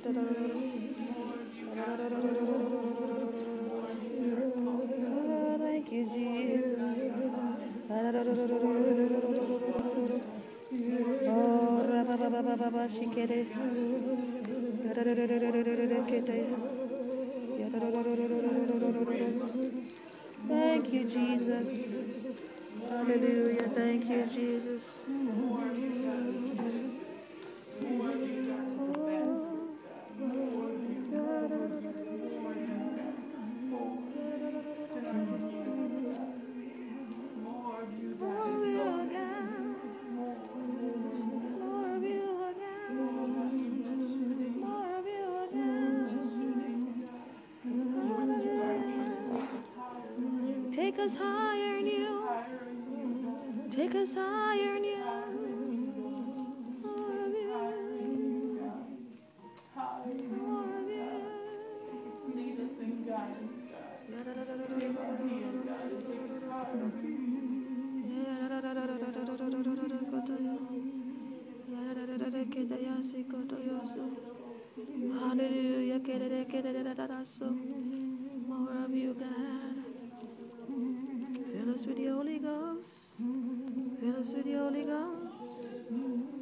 Thank you, Jesus. Thank you, Jesus. Hallelujah. Thank you, Jesus. Take us higher in you. Take us higher in you. More of you. Holy Ghost. Fill us with the Holy Ghost.